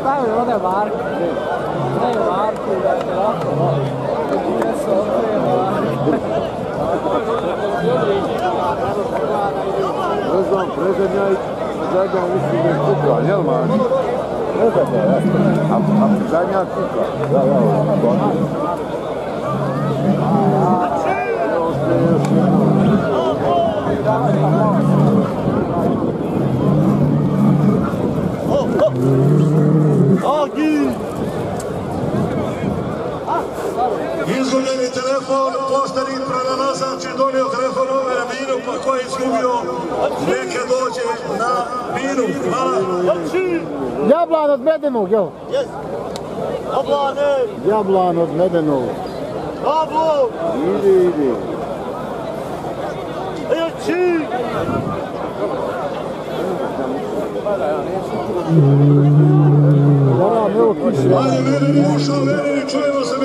stavili ovdje varku. Ne varku, da je ovako voli. Gdje se ovdje varku. Ne znam, prezadnja i zadnja mislim da je kuka, jel manj? Prezadnja, jel? A zadnja kuka. Da, da, da. Telefon, postani pronalazač je donio telefon ove na minu, pa ko je izgubio, neka dođe na minu. Hvala. Jablan od medenog, jel? Jablane! Jablan od medenog. Pablo! Idi, idi. Eći! Moram, evo kiše. Ajde, Medeni, ušao Medeni, čujemo se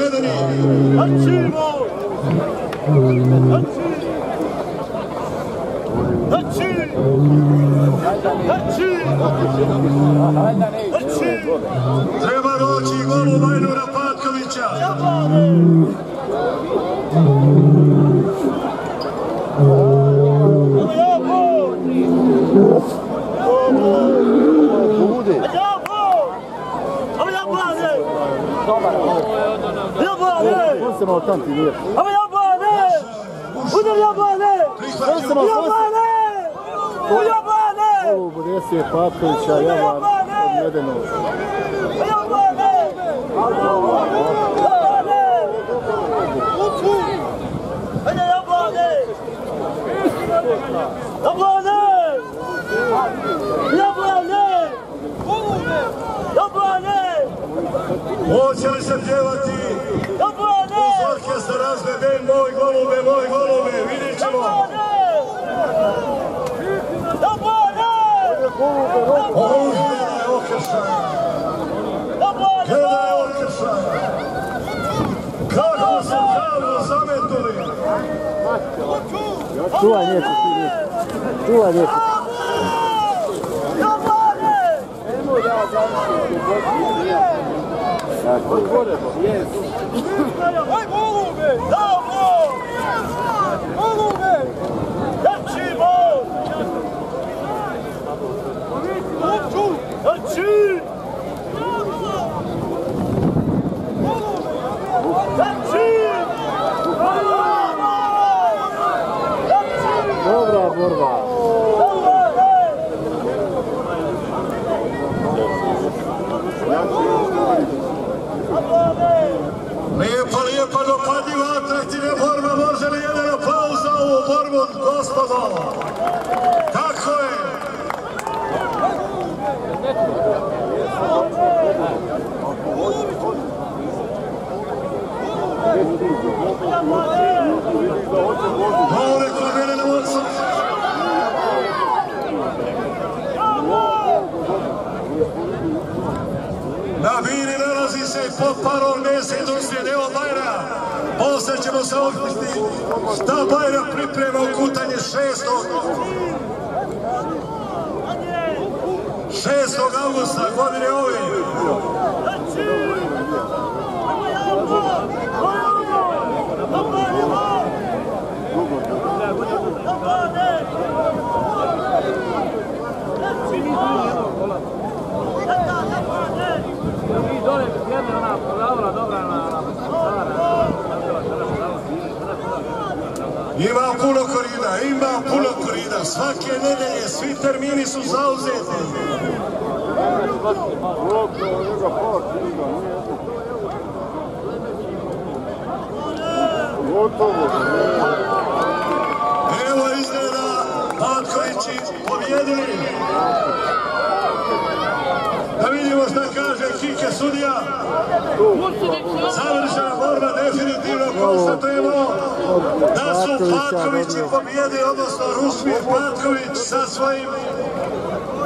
Treba doći golu Vajnu Rapatkovića. Dobar, Jablane! Jablane! On se malo tam ti nije. Ovo jablane! Udar jablane! On se malo sam Jablane! U jablane! Ovo Budesije Patkovića, Jablan od medenog. Jablane! Jablane! Ajde jablane! Jablane! Jablane! Jablane! Se pjevati uz orkestar razvede moj golube, moj golube, vidjet ćemo. Ovo je orkestar, kada je orkestar. Kako su kavno zametnuli. Čuvaj njeku ti nije. Čuvaj njeku. Shoot! Lijepa, lijepa, dopadljiva, atraktivna borba. Može li jedan aplauz za ovu borbu, gospodo? Tako je. Dole Na bini nalazi se pod parol mese industrije Deo Bajra. Posle ćemo se odpustiti šta Bajra priprema u kutanje šestog 6. augusta godine ove. Ima puno korida, ima puno korida. Svake nedelje svi termini su zauzeti. Evo izgleda Patkovići pobjedili. Da vidimo šta kaže Kike sudija. Završena da su Patkovići pobjedili, odnosno Rusmir Patković sa svojim